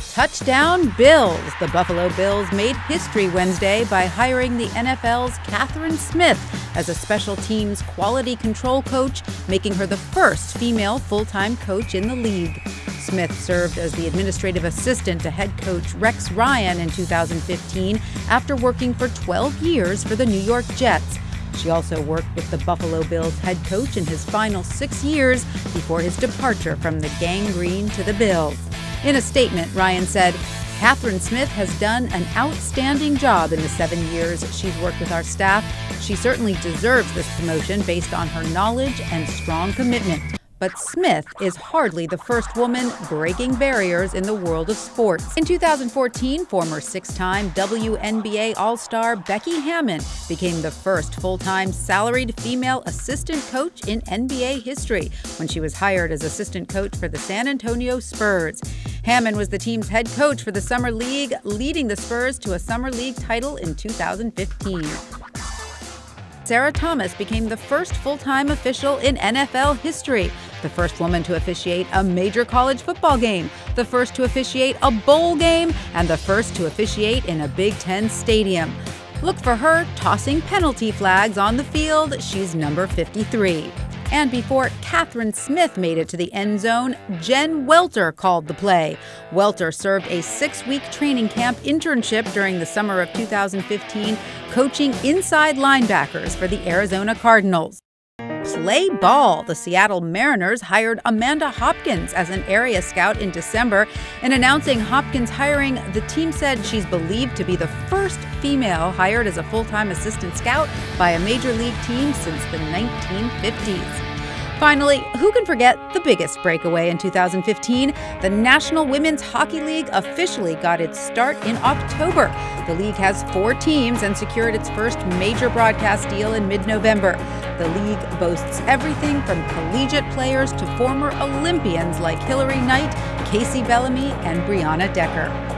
Touchdown Bills! The Buffalo Bills made history Wednesday by hiring the NFL's Kathryn Smith as a special teams quality control coach, making her the first female full time coach in the league. Smith served as the administrative assistant to head coach Rex Ryan in 2015 after working for 12 years for the New York Jets. She also worked with the Buffalo Bills head coach in his final six years before his departure from the gang green to the Bills. In a statement, Ryan said, Kathryn Smith has done an outstanding job in the seven years she's worked with our staff. She certainly deserves this promotion based on her knowledge and strong commitment. But Smith is hardly the first woman breaking barriers in the world of sports. In 2014, former six time WNBA All Star Becky Hammon became the first full time salaried female assistant coach in NBA history when she was hired as assistant coach for the San Antonio Spurs. Hammon was the team's head coach for the Summer League, leading the Spurs to a Summer League title in 2015. Sarah Thomas became the first full time official in NFL history, the first woman to officiate a major college football game, the first to officiate a bowl game, and the first to officiate in a Big Ten stadium. Look for her tossing penalty flags on the field. She's number 53. And before Kathryn Smith made it to the end zone, Jen Welter called the play. Welter served a six week training camp internship during the summer of 2015, coaching inside linebackers for the Arizona Cardinals. Play ball. The Seattle Mariners hired Amanda Hopkins as an area scout in December. In announcing Hopkins' hiring, the team said she's believed to be the first female hired as a full time assistant scout by a major league team since the 1950s. Finally, who can forget the biggest breakaway in 2015? The National Women's Hockey League officially got its start in October. The league has four teams and secured its first major broadcast deal in mid November. The league boasts everything from collegiate players to former Olympians like Hilary Knight, Kacey Bellamy, and Brianna Decker.